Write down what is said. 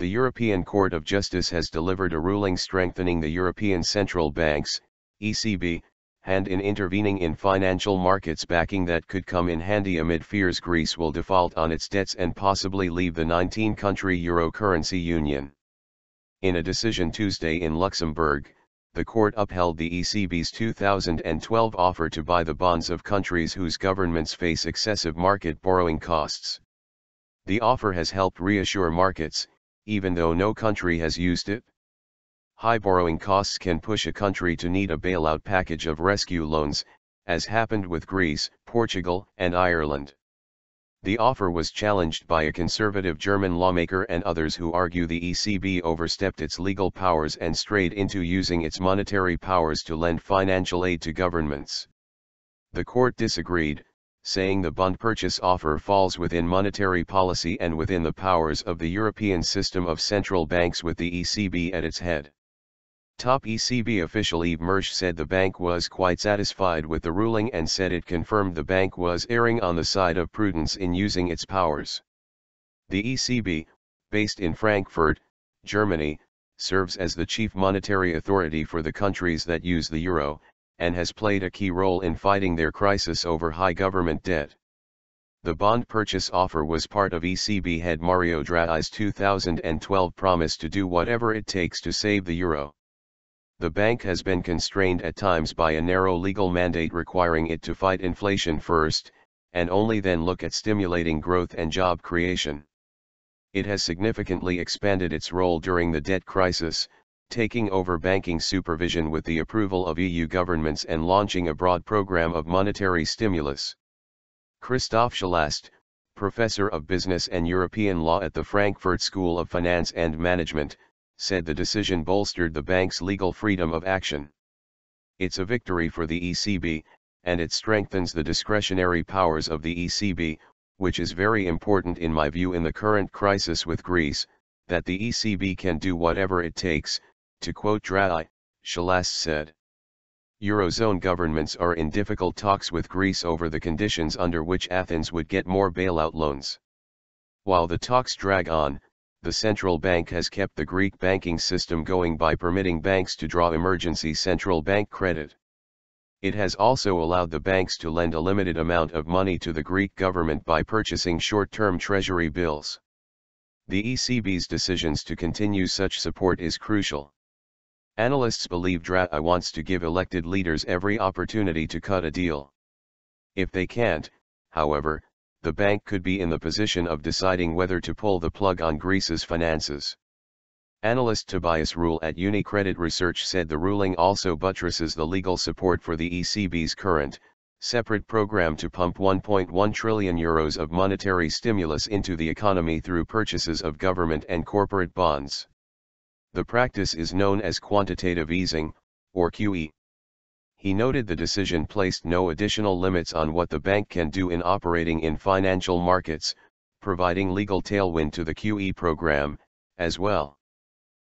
the European Court of Justice has delivered a ruling strengthening the European Central Bank's, ECB, hand in intervening in financial markets backing that could come in handy amid fears Greece will default on its debts and possibly leave the 19-country euro currency union. In a decision Tuesday in Luxembourg, the court upheld the ECB's 2012 offer to buy the bonds of countries whose governments face excessive market borrowing costs. The offer has helped reassure markets, even though no country has used it? High borrowing costs can push a country to need a bailout package of rescue loans, as happened with Greece, Portugal, and Ireland. The offer was challenged by a conservative German lawmaker and others who argue the ECB overstepped its legal powers and strayed into using its monetary powers to lend financial aid to governments. The court disagreed, saying the bond purchase offer falls within monetary policy and within the powers of the European system of central banks with the ECB at its head. Top ECB official Yves Mersch said the bank was quite satisfied with the ruling and said it confirmed the bank was erring on the side of prudence in using its powers. The ECB, based in Frankfurt, Germany, serves as the chief monetary authority for the countries that use the euro, and has played a key role in fighting their crisis over high government debt. The bond purchase offer was part of ECB head Mario Draghi's 2012 promise to do whatever it takes to save the euro. The bank has been constrained at times by a narrow legal mandate requiring it to fight inflation first, and only then look at stimulating growth and job creation. It has significantly expanded its role during the debt crisis, taking over banking supervision with the approval of EU governments and launching a broad program of monetary stimulus. Christoph Chalaste, professor of business and European law at the Frankfurt School of Finance and Management, said the decision bolstered the bank's legal freedom of action. It's a victory for the ECB, and it strengthens the discretionary powers of the ECB, which is very important in my view in the current crisis with Greece, that the ECB can do whatever it takes, to quote Draghi, Chalaste said. Eurozone governments are in difficult talks with Greece over the conditions under which Athens would get more bailout loans. While the talks drag on, the central bank has kept the Greek banking system going by permitting banks to draw emergency central bank credit. It has also allowed the banks to lend a limited amount of money to the Greek government by purchasing short-term treasury bills. The ECB's decisions to continue such support is crucial. Analysts believe Draghi wants to give elected leaders every opportunity to cut a deal. If they can't, however, the bank could be in the position of deciding whether to pull the plug on Greece's finances. Analyst Tobias Rule at UniCredit Research said the ruling also buttresses the legal support for the ECB's current, separate program to pump 1.1 trillion euros of monetary stimulus into the economy through purchases of government and corporate bonds. The practice is known as quantitative easing, or QE. He noted the decision placed no additional limits on what the bank can do in operating in financial markets, providing legal tailwind to the QE program, as well.